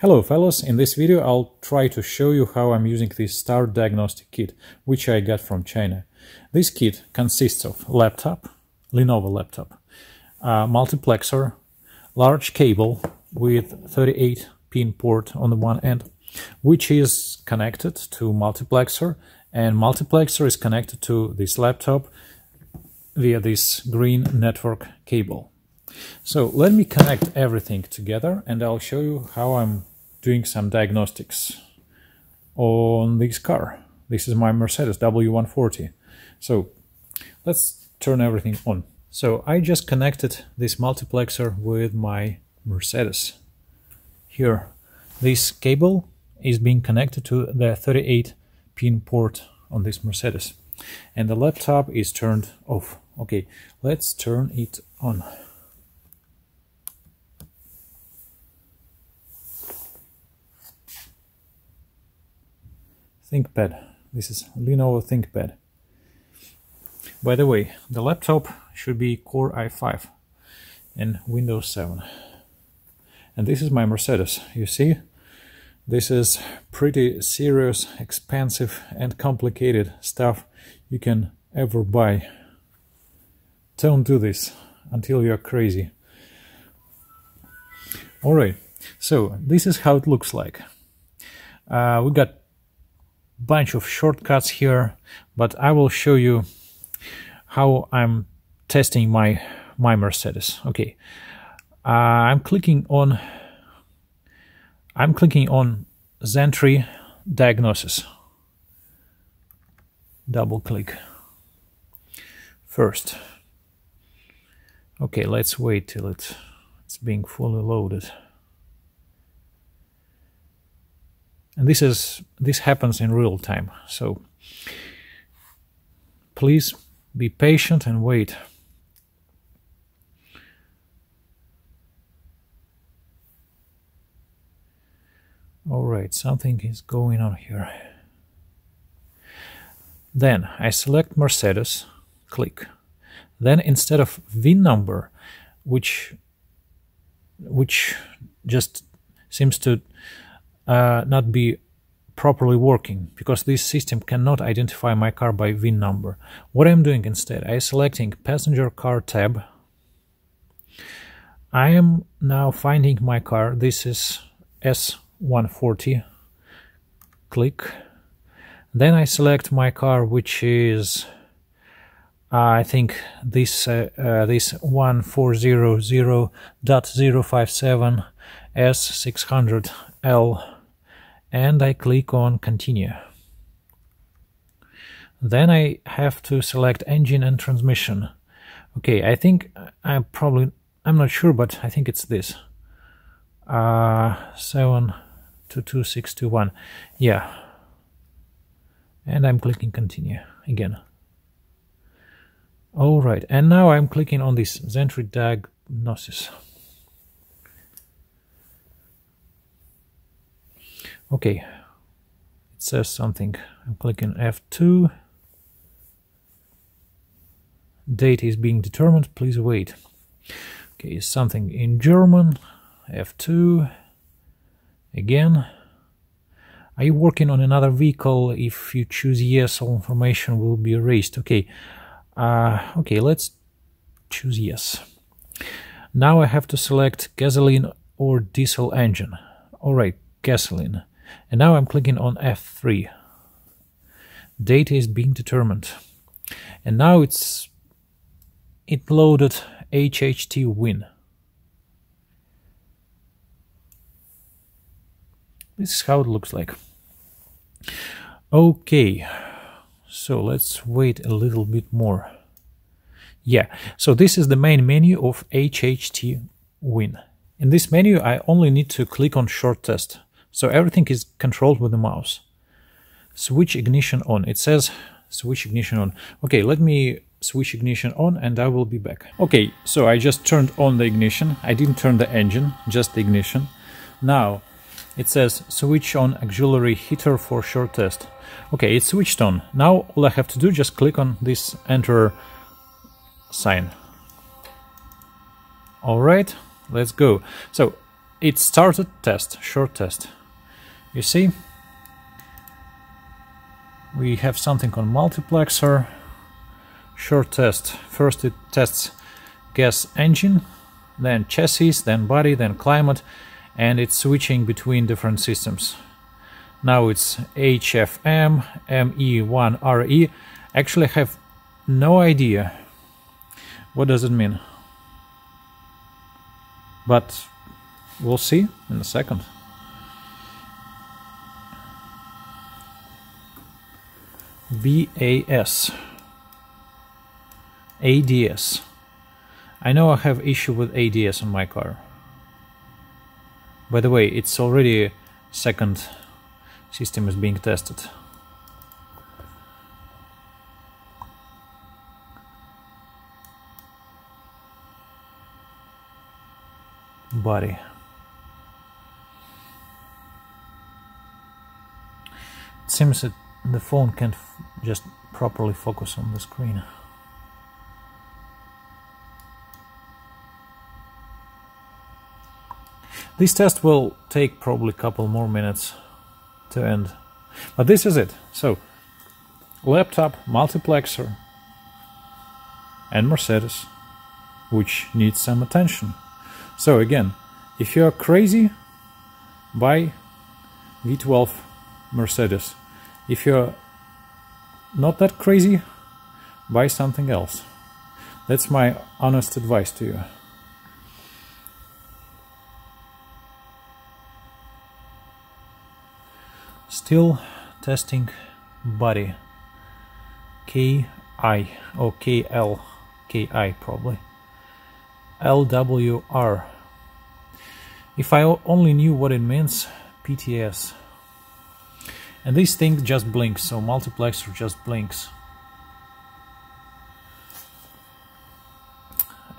Hello fellows, in this video I'll try to show you how I'm using this Star Diagnostic Kit, which I got from China. This kit consists of laptop, Lenovo laptop, multiplexer, large cable with 38 pin port on the one end, which is connected to multiplexer, and multiplexer is connected to this laptop via this green network cable. So let me connect everything together and I'll show you how I'm doing some diagnostics on this car. This is my Mercedes W140. So let's turn everything on. So I just connected this multiplexer with my Mercedes. Here, this cable is being connected to the 38 pin port on this Mercedes. And the laptop is turned off. Okay, let's turn it on. ThinkPad. This is Lenovo ThinkPad. By the way, the laptop should be Core i5 and Windows 7. And this is my Mercedes. You see, this is pretty serious, expensive and complicated stuff you can ever buy. Don't do this until you're crazy. Alright, so this is how it looks like. Uh, we got bunch of shortcuts here, but I will show you how I'm testing my my Mercedes. Okay, uh, I'm clicking on I'm clicking on Xentry diagnosis. Double click first. Okay, let's wait till it, it's being fully loaded. And this is this happens in real time. So please be patient and wait. All right something is going on here. Then I select Mercedes click. Then instead of VIN number which which just seems to uh, not be properly working because this system cannot identify my car by VIN number. What I'm doing instead, I am selecting passenger car tab. I am now finding my car. This is S140. Click. Then I select my car, which is uh, I think this uh, uh, this 1400.057 S600L and I click on continue. Then I have to select engine and transmission. Okay, I think I'm probably, I'm not sure, but I think it's this. Uh, 722621. Yeah. And I'm clicking continue again. Alright, and now I'm clicking on this Xentry diagnosis. Okay, it says something. I'm clicking F2. Date is being determined, please wait. Okay, something in German. F2. Again. Are you working on another vehicle? If you choose yes, all information will be erased. Okay, uh, okay, let's choose yes. Now I have to select gasoline or diesel engine. Alright, gasoline. And now I'm clicking on F3. Data is being determined. And now it's it loaded HHT win. This is how it looks like. Okay, so let's wait a little bit more. Yeah, so this is the main menu of HHT Win. In this menu, I only need to click on Short Test. So everything is controlled with the mouse. Switch ignition on. It says switch ignition on. Okay, let me switch ignition on and I will be back. Okay, so I just turned on the ignition. I didn't turn the engine, just the ignition. Now, it says switch on auxiliary heater for short test. Okay, it's switched on. Now all I have to do just click on this enter sign. Alright, let's go. So it started test, short test. You see, we have something on multiplexer, short test. First it tests gas engine, then chassis, then body, then climate, and it's switching between different systems. Now it's HFM, ME1RE. Actually, I have no idea what does it mean. But we'll see in a second. VAS ADS I know I have issue with ADS on my car. By the way it's already second system is being tested. Body it seems that the phone can't just properly focus on the screen. This test will take probably a couple more minutes to end. But this is it. So, laptop, multiplexer, and Mercedes, which needs some attention. So again, if you're crazy, buy V12 Mercedes. If you're not that crazy, buy something else. That's my honest advice to you. Still testing body. KI or probably. LWR. If I only knew what it means, PTS. And this thing just blinks, so multiplexer just blinks.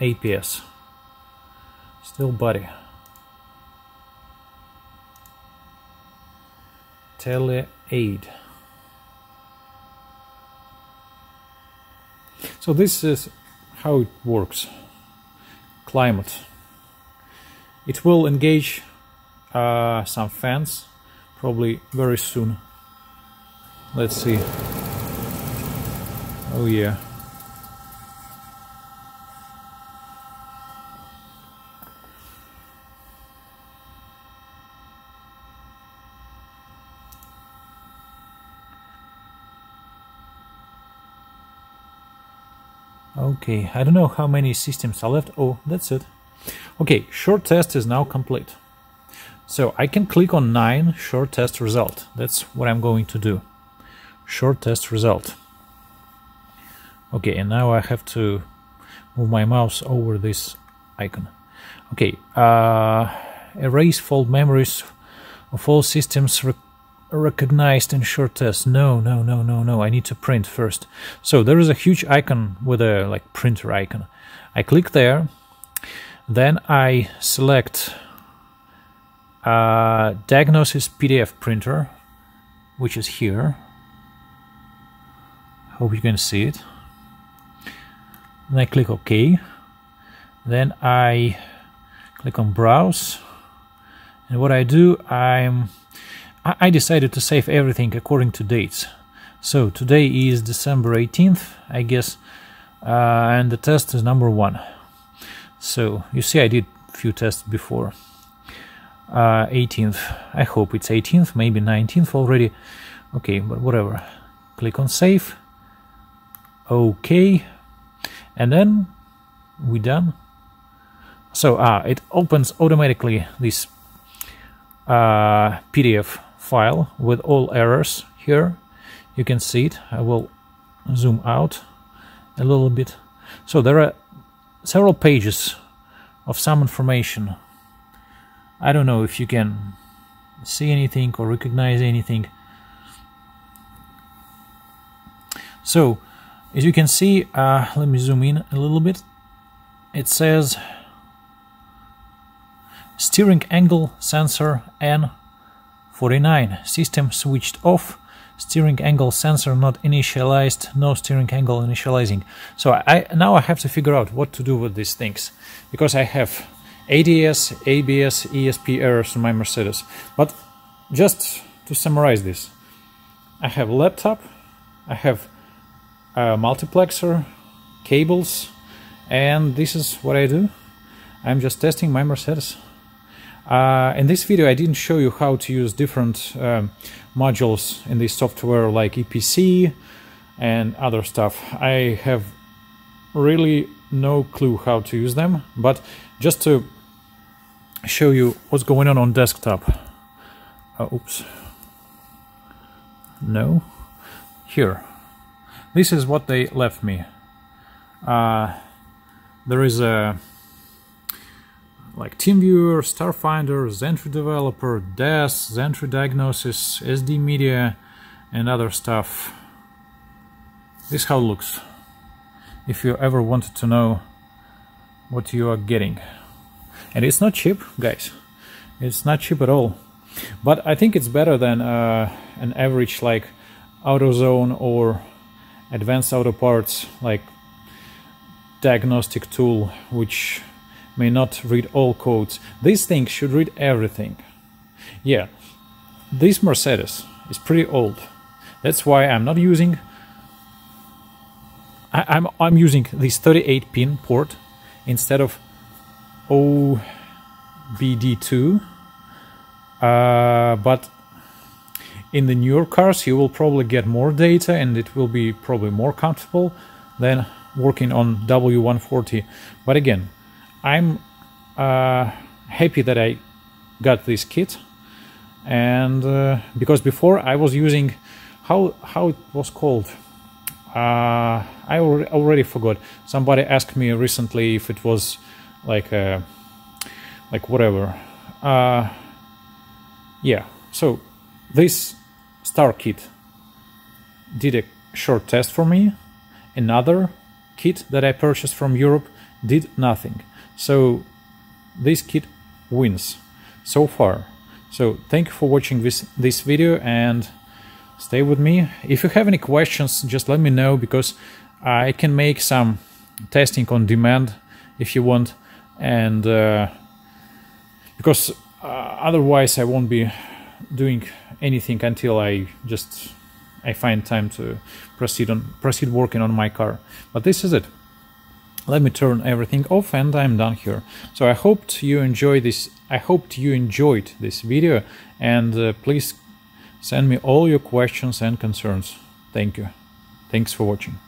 APS. Still body. Tele aid. So this is how it works. Climate. It will engage uh, some fans probably very soon. Let's see. Oh yeah. Okay, I don't know how many systems are left. Oh, that's it. Okay, short test is now complete. So I can click on 9 short test result. That's what I'm going to do short test result. Okay, and now I have to move my mouse over this icon. Okay, uh, erase fault memories of all systems rec recognized in short test. No, no, no, no, no. I need to print first. So there is a huge icon with a like printer icon. I click there, then I select uh, diagnosis PDF printer, which is here hope you can see it. Then I click OK. Then I click on browse. And what I do I'm I decided to save everything according to dates. So today is December 18th I guess uh, and the test is number one. So you see I did a few tests before. Uh, 18th I hope it's 18th maybe 19th already. Okay but whatever. Click on save okay and then we done. So uh, it opens automatically this uh, PDF file with all errors here. You can see it. I will zoom out a little bit. So there are several pages of some information. I don't know if you can see anything or recognize anything. So as you can see, uh, let me zoom in a little bit. It says steering angle sensor N49 system switched off. Steering angle sensor not initialized. No steering angle initializing. So I now I have to figure out what to do with these things. Because I have ADS, ABS, ESP errors on my Mercedes. But just to summarize this, I have laptop, I have a multiplexer, cables, and this is what I do. I'm just testing my Mercedes. Uh, in this video I didn't show you how to use different um, modules in this software like EPC and other stuff. I have really no clue how to use them, but just to show you what's going on on desktop. Uh, oops. No. Here. This is what they left me. Uh, there is a like TeamViewer, Starfinder, Xentry Developer, DAS, Xentry Diagnosis, SD Media, and other stuff. This how it looks. If you ever wanted to know what you are getting. And it's not cheap, guys. It's not cheap at all. But I think it's better than uh, an average like AutoZone or Advanced Auto Parts like diagnostic tool which may not read all codes. This thing should read everything. Yeah, this Mercedes is pretty old. That's why I'm not using. I, I'm I'm using this 38 pin port instead of OBD2. Uh, but in the newer cars, you will probably get more data and it will be probably more comfortable than working on W140. But again, I'm uh, happy that I got this kit. And uh, because before I was using how how it was called? Uh, I already forgot. Somebody asked me recently if it was like a, uh, like whatever. Uh, yeah. So this star kit did a short test for me another kit that I purchased from Europe did nothing so this kit wins so far. So thank you for watching this, this video and stay with me. If you have any questions, just let me know because I can make some testing on demand if you want and uh, because uh, otherwise I won't be doing anything until I just I find time to proceed on proceed working on my car. But this is it let me turn everything off and I'm done here. So I hoped you enjoyed this I hoped you enjoyed this video and uh, please send me all your questions and concerns. Thank you. Thanks for watching.